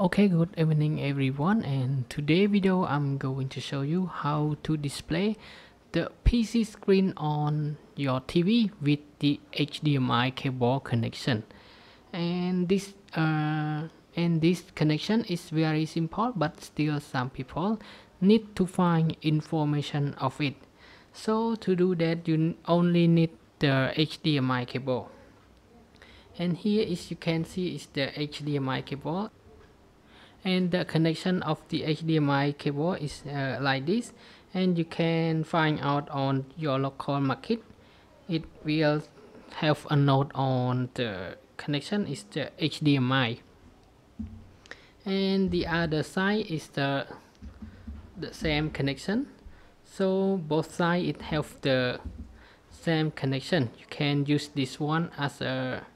Okay, good evening everyone and today video I'm going to show you how to display the PC screen on your TV with the HDMI cable connection. And this uh, and this connection is very simple but still some people need to find information of it. So to do that you only need the HDMI cable. And here is you can see is the HDMI cable and the connection of the HDMI cable is uh, like this. And you can find out on your local market. It will have a note on the connection is the HDMI and the other side is the the same connection. So both sides it have the same connection. You can use this one as a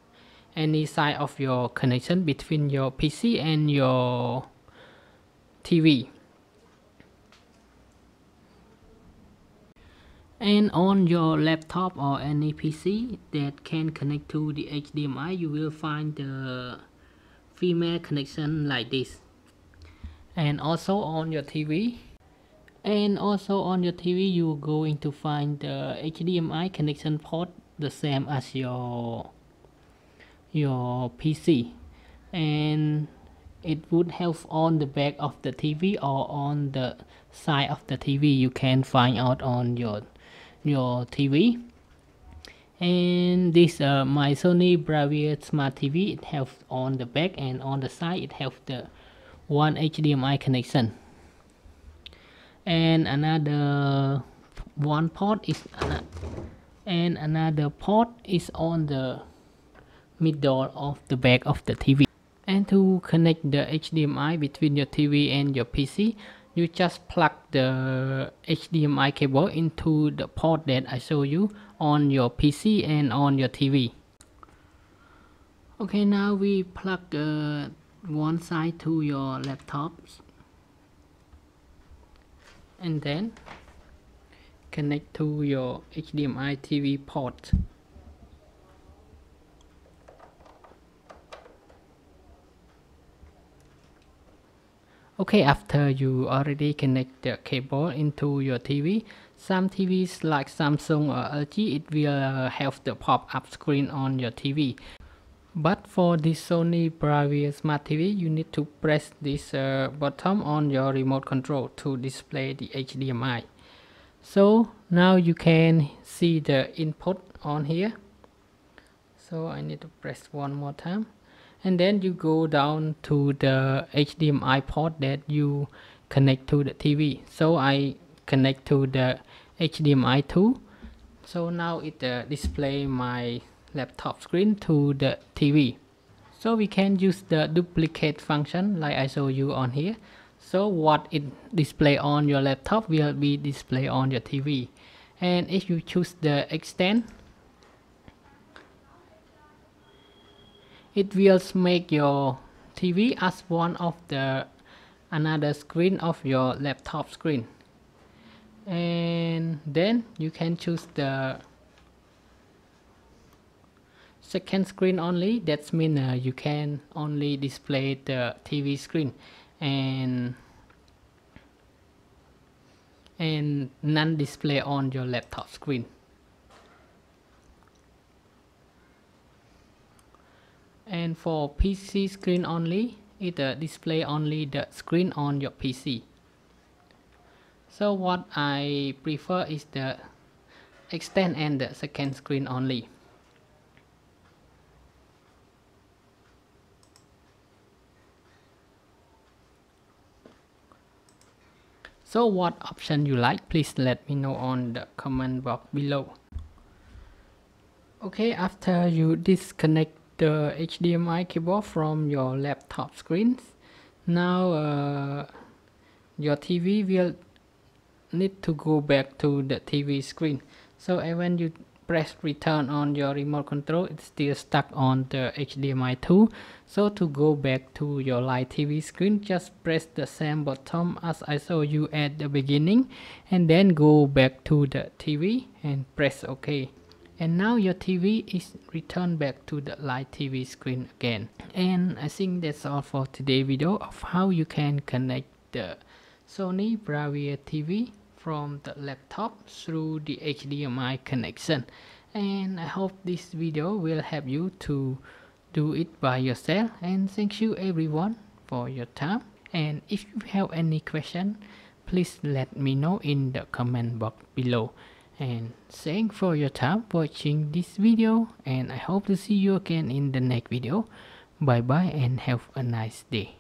any side of your connection between your PC and your TV. And on your laptop or any PC that can connect to the HDMI, you will find the female connection like this. And also on your TV. And also on your TV, you're going to find the HDMI connection port the same as your your PC and it would have on the back of the TV or on the side of the TV you can find out on your your TV and this uh, my Sony Bravia Smart TV it have on the back and on the side it have the one HDMI connection. And another one port is and another port is on the middle of the back of the TV. And to connect the HDMI between your TV and your PC, you just plug the HDMI cable into the port that I show you on your PC and on your TV. Okay, now we plug uh, one side to your laptops and then connect to your HDMI TV port. Okay, after you already connect the cable into your TV, some TVs like Samsung or LG, it will have the pop-up screen on your TV. But for this Sony Bravia Smart TV, you need to press this uh, button on your remote control to display the HDMI. So now you can see the input on here. So I need to press one more time and then you go down to the HDMI port that you connect to the TV so I connect to the HDMI 2 so now it uh, display my laptop screen to the TV so we can use the duplicate function like I show you on here. So what it display on your laptop will be display on your TV and if you choose the extend it will make your TV as one of the another screen of your laptop screen. And then you can choose the second screen only. That means uh, you can only display the TV screen. And and none display on your laptop screen and for PC screen only it uh, display only the screen on your PC so what I prefer is the extend and the second screen only So what option you like, please let me know on the comment box below. Okay, after you disconnect the HDMI cable from your laptop screens. Now uh, your TV will need to go back to the TV screen. So when you press return on your remote control, it's still stuck on the HDMI 2. So to go back to your live TV screen, just press the same button as I showed you at the beginning and then go back to the TV and press OK and now your TV is returned back to the light TV screen again. And I think that's all for today's video of how you can connect the Sony Bravia TV from the laptop through the HDMI connection. And I hope this video will help you to do it by yourself. And thank you everyone for your time. And if you have any question please let me know in the comment box below and thanks for your time watching this video and I hope to see you again in the next video. Bye bye and have a nice day